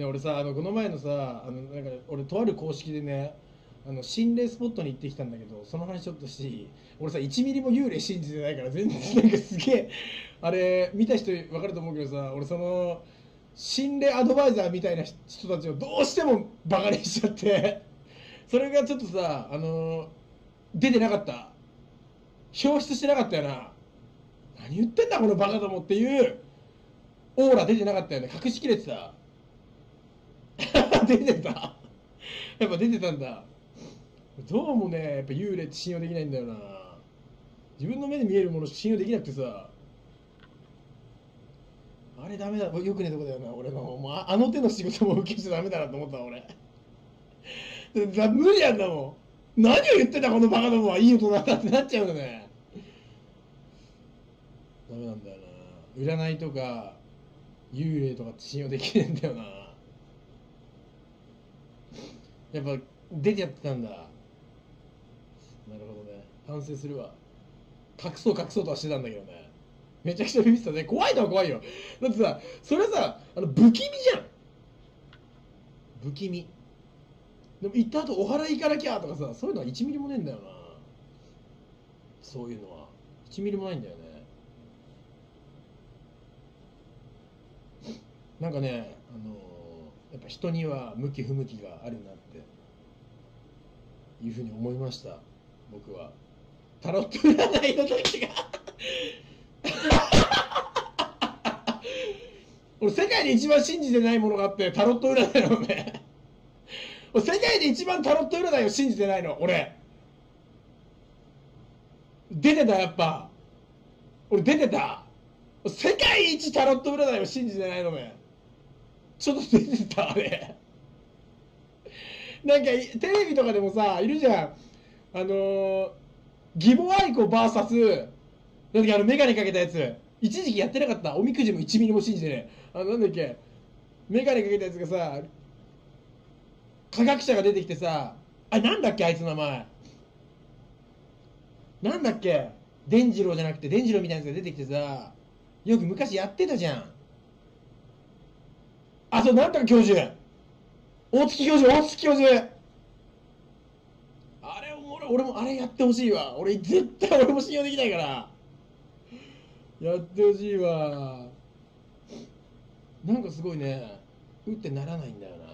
で俺さあのこの前のさあのなんか俺とある公式でねあの心霊スポットに行ってきたんだけどその話ちょっとし俺さ1ミリも幽霊信じてないから全然なんかすげえあれ見た人分かると思うけどさ俺その心霊アドバイザーみたいな人たちをどうしてもバカにしちゃってそれがちょっとさあの出てなかった。表出してなかったよな。何言ってんだこのバカどもっていうオーラ出てなかったよね。隠しきれてた。出てた。やっぱ出てたんだ。どうもねやっぱ幽霊って信用できないんだよな。自分の目で見えるもの信用できなくてさ。あれダメだ。よくねえとこだよな。俺の。もうあの手の仕事も受けちゃダメだなと思った俺。無理やんだもん。何を言ってんだこのバカどもは。いい大人だってなっちゃうよね。ダメなんだよな。占いとか幽霊とかって信用できねえんだよな。やっぱ出てやってたんだ。なるほどね。反省するわ。隠そう隠そうとはしてたんだけどね。めちゃくちゃビビってたね。怖いのは怖いよ。だってさそれさあの不気味じゃん。不気味。でも行った後お祓い行かなきゃとかさそういうのは1ミリもねえんだよな。そういうのは。1ミリもないんだよね。なんかねあの人には向き不向きがあるなっていうふうに思いました。僕は。タロット占いの時が。俺世界で一番信じてないものがあってタロット占いなのね俺世界で一番タロット占いを信じてないの。俺。出てたやっぱ。俺出てた。世界一タロット占いを信じてないのねちょっと出てたあれ。なんかテレビとかでもさいるじゃん。あのー、義母愛子 VS なんだっけあの眼鏡かけたやつ。一時期やってなかった。おみくじも1ミリも信じてね。あのなんだっけ。眼鏡かけたやつがさ科学者が出てきてさあなんだっけあいつの名前。なんだっけ。伝次郎じゃなくて伝次郎みたいなやつが出てきてさよく昔やってたじゃん。あそうなんだか教授。大月教授大月教授。あれ俺俺もあれやってほしいわ。俺絶対俺も信用できないから。やってほしいわ。なんかすごいねうってならないんだよな。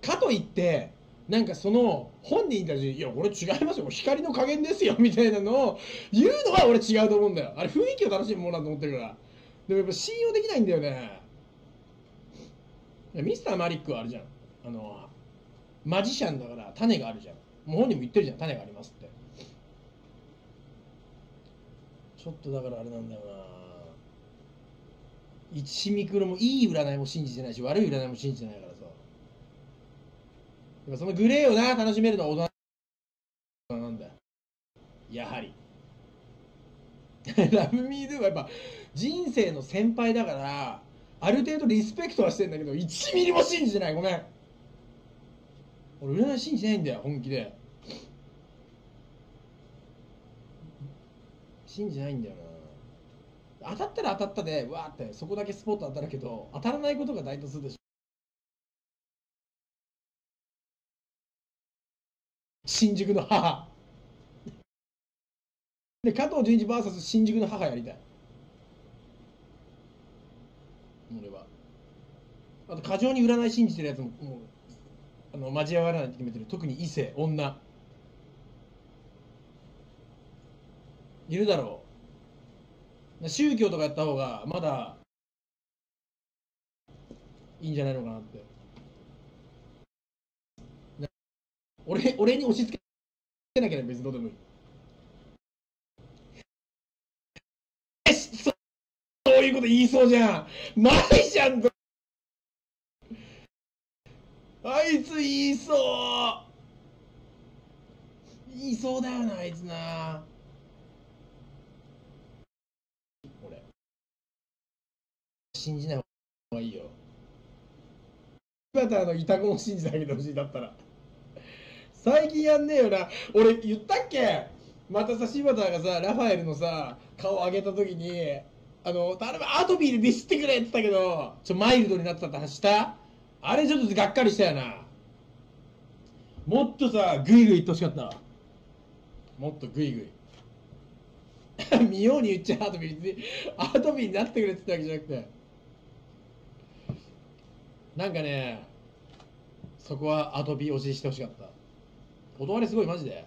かといってなんかその本人たちいや俺違いますよ。光の加減ですよみたいなのを言うのは俺違うと思うんだよ。あれ雰囲気を楽しむものだと思ってるから。でもやっぱ信用できないんだよね。ミスターマリックはあるじゃん。あのマジシャンだから種があるじゃん。もう本人も言ってるじゃん。種がありますって。ちょっとだからあれなんだよな。1ミクロもいい占いも信じてないし悪い占いも信じてないからさ。そのグレーをな楽しめるのは大人なんだやはり。ラブミードゥはやっぱ人生の先輩だからある程度リスペクトはしてんだけど1ミリも信じてない。ごめん。俺占い信じないんだよ本気で。信じないんだよな。当たったら当たったでわーってそこだけスポット当たるけど当たらないことが大多数でしょ。新宿の母。で加藤純一 VS 新宿の母やりたい。俺は。あと過剰に占い信じてるやつももうあの交わらないって決めてる。特に異性女。いるだろう。宗教とかやった方がまだいいんじゃないのかなって。俺俺に押し付けなきゃ別にどうでもいい。こと言いそうじゃん。ないじゃん。あいつ言いそう言いそうだよな。あいつな俺信じな。い方がいいよ柴田のイタコも信じてあげてほしいだったら。最近やんねえよな。俺言ったっけ？またさ柴田がさラファエルのさ顔上げた時にあの頼むアートビーでディスってくれって言ったけどちょマイルドになってたって話した？あれちょっとがっかりしたよな。もっとさグイグイ言ってほしかった。もっとグイグイ。見ように言っちゃうアートビー別に。アートビーになってくれって言ったわけじゃなくて。なんかねそこはアートビー推ししてほしかった。音割れすごいマジで